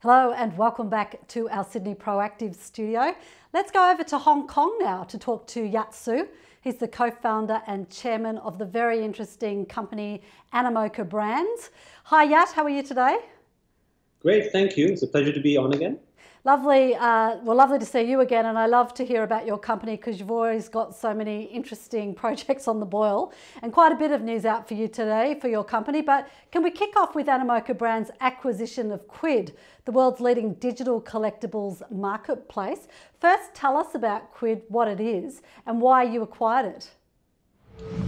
Hello and welcome back to our Sydney Proactive studio. Let's go over to Hong Kong now to talk to Yat Siu. He's the co-founder and chairman of the very interesting company Animoca Brands. Hi Yat, how are you today? Great, thank you. It's a pleasure to be on again. Lovely, uh, well, lovely to see you again, and I love to hear about your company because you've always got so many interesting projects on the boil, and quite a bit of news out for you today for your company. But can we kick off with Animoca Brand's acquisition of Quidd, the world's leading digital collectibles marketplace? First, tell us about Quidd, what it is, and why you acquired it.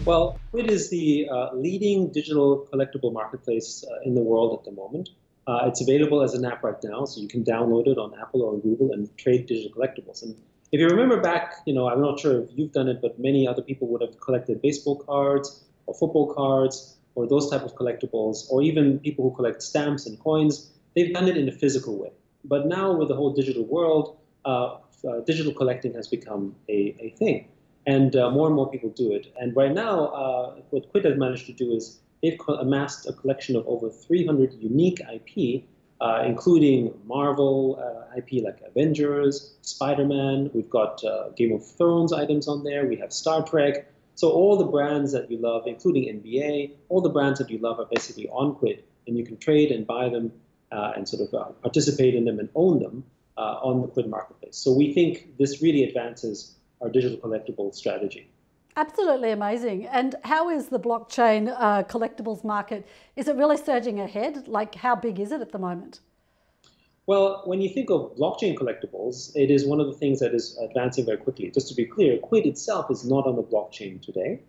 Well, Quidd is the uh, leading digital collectible marketplace uh, in the world at the moment. Uh, it's available as an app right now, so you can download it on Apple or Google and trade digital collectibles. And if you remember back, you know, I'm not sure if you've done it, but many other people would have collected baseball cards or football cards or those type of collectibles, or even people who collect stamps and coins. They've done it in a physical way. But now with the whole digital world, uh, uh, digital collecting has become a, a thing. And uh, more and more people do it. And right now, uh, what Quidd has managed to do is they've amassed a collection of over 300 unique IP, uh, including Marvel uh, IP like Avengers, Spider-Man. We've got uh, Game of Thrones items on there. We have Star Trek. So all the brands that you love, including NBA, all the brands that you love are basically on Quidd, and you can trade and buy them uh, and sort of uh, participate in them and own them uh, on the Quidd marketplace. So we think this really advances our digital collectible strategy. Absolutely amazing. And how is the blockchain uh, collectibles market? Is it really surging ahead? Like, how big is it at the moment? Well, when you think of blockchain collectibles, it is one of the things that is advancing very quickly. Just to be clear, Quidd itself is not on the blockchain today.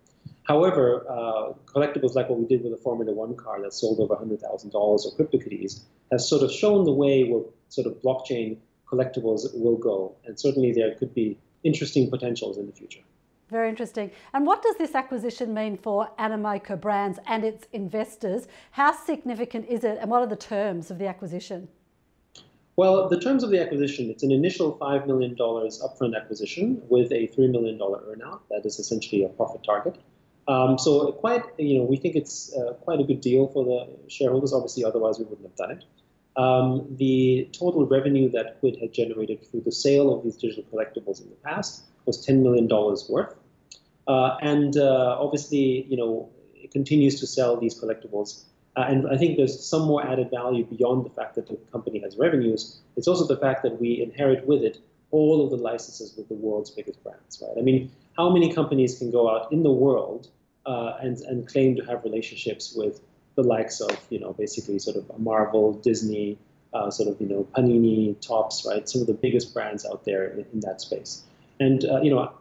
However, uh, collectibles like what we did with the Formula One car that sold over $100,000 or CryptoKitties has sort of shown the way where sort of blockchain collectibles will go. And certainly there could be interesting potentials in the future. Very interesting. And what does this acquisition mean for Animoca Brands and its investors? How significant is it and what are the terms of the acquisition? Well, the terms of the acquisition, it's an initial $5 million upfront acquisition with a $3 million earnout. That is essentially a profit target. Um, so quite, you know, we think it's uh, quite a good deal for the shareholders. Obviously, otherwise we wouldn't have done it. Um, the total revenue that Quidd had generated through the sale of these digital collectibles in the past was $10 million worth. Uh, and uh, obviously, you know, it continues to sell these collectibles. Uh, and I think there's some more added value beyond the fact that the company has revenues. It's also the fact that we inherit with it all of the licenses with the world's biggest brands, right? I mean, how many companies can go out in the world uh, and, and claim to have relationships with the likes of, you know, basically sort of Marvel, Disney, uh, sort of, you know, Panini, Topps, right? Some of the biggest brands out there in, in that space. And, uh, you know,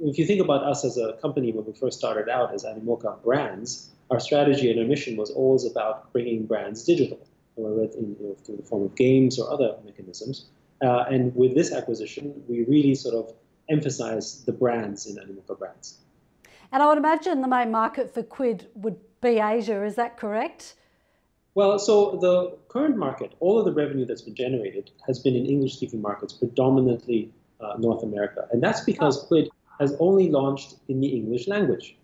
if you think about us as a company when we first started out as Animoca Brands, our strategy and our mission was always about bringing brands digital, whether in, you know, through the form of games or other mechanisms. Uh, and with this acquisition, we really sort of emphasize the brands in Animoca Brands. And I would imagine the main market for Quidd would be Asia, is that correct? Well, so the current market, all of the revenue that's been generated has been in English speaking markets, predominantly uh, North America. And that's because oh. Quidd has only launched in the English language.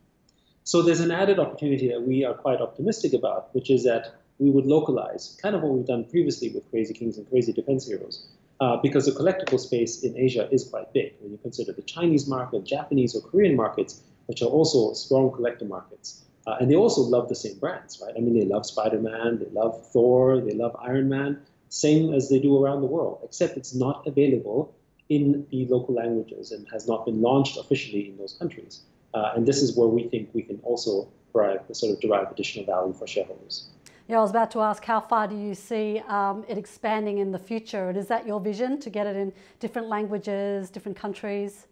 So there's an added opportunity that we are quite optimistic about, which is that we would localize, kind of what we've done previously with Crazy Kings and Crazy Defense Heroes, uh, because the collectible space in Asia is quite big. When you consider the Chinese market, Japanese or Korean markets, which are also strong collector markets. Uh, and they also love the same brands, right? I mean, they love Spider-Man, they love Thor, they love Iron Man, same as they do around the world, except it's not available in the local languages and has not been launched officially in those countries. Uh, and this is where we think we can also derive, sort of derive additional value for shareholders. Yeah, I was about to ask, how far do you see um, it expanding in the future? And is that your vision to get it in different languages, different countries?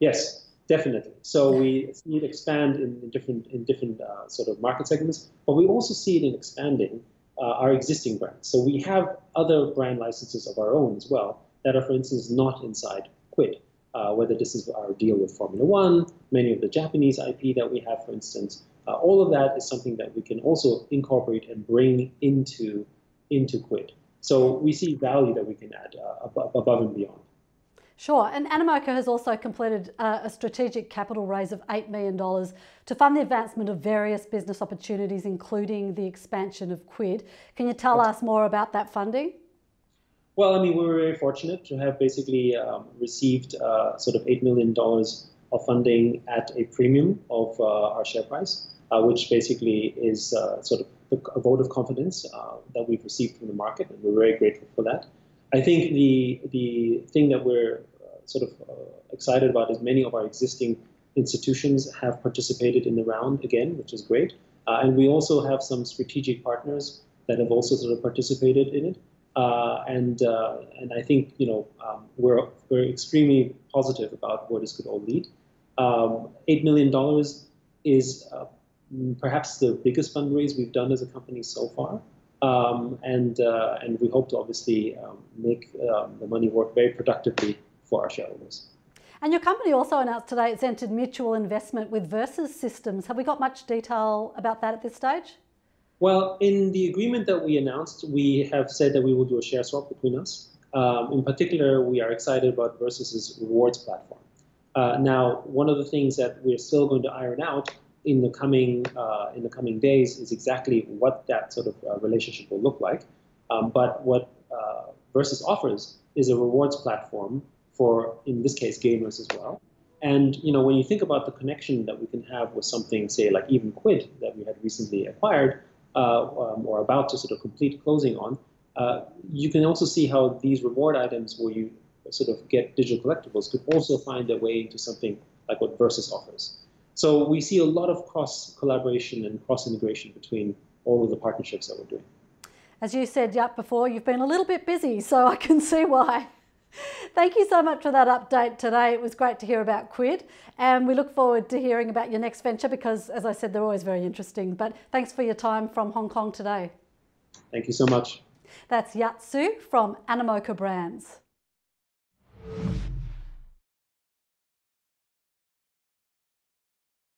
Yes, definitely. So we see it expand in, different in different uh, sort of market segments, but we also see it in expanding uh, our existing brands. So we have other brand licenses of our own as well that are, for instance, not inside Quidd. Uh, whether this is our deal with Formula One, many of the Japanese IP that we have, for instance, uh, all of that is something that we can also incorporate and bring into into Quidd. So we see value that we can add uh, above and beyond. Sure, and Animoca has also completed uh, a strategic capital raise of $8 million to fund the advancement of various business opportunities, including the expansion of Quidd. Can you tell us more about that funding? Well, I mean, we were very fortunate to have basically um, received uh, sort of $8 million of funding at a premium of uh, our share price, uh, which basically is uh, sort of a vote of confidence uh, that we've received from the market, and we're very grateful for that. I think the the thing that we're uh, sort of excited about is many of our existing institutions have participated in the round again, which is great. And we also have some strategic partners that have also sort of participated in it. Uh, and uh, and I think you know um, we're we're extremely positive about where this could all lead. Um, Eight million dollars is uh, perhaps the biggest fundraise we've done as a company so far. Um, and uh, and we hope to obviously um, make um, the money work very productively for our shareholders. And your company also announced today it's entered mutual investment with Versus Systems. Have we got much detail about that at this stage? Well, in the agreement that we announced, we have said that we will do a share swap between us. Um, in particular, we are excited about Versus's rewards platform. Uh, now, one of the things that we're still going to iron out in the coming uh, in the coming days is exactly what that sort of uh, relationship will look like. Um, but what uh, Versus offers is a rewards platform for, in this case, gamers as well. And you know, when you think about the connection that we can have with something, say like even Quidd that we had recently acquired um, or about to sort of complete closing on, uh, you can also see how these reward items, where you sort of get digital collectibles, could also find their way into something like what Versus offers. So we see a lot of cross collaboration and cross integration between all of the partnerships that we're doing. As you said, Yat, before, you've been a little bit busy, so I can see why. Thank you so much for that update today. It was great to hear about Quidd, and we look forward to hearing about your next venture because, as I said, they're always very interesting. But thanks for your time from Hong Kong today. Thank you so much. That's Yat Siu from Animoca Brands.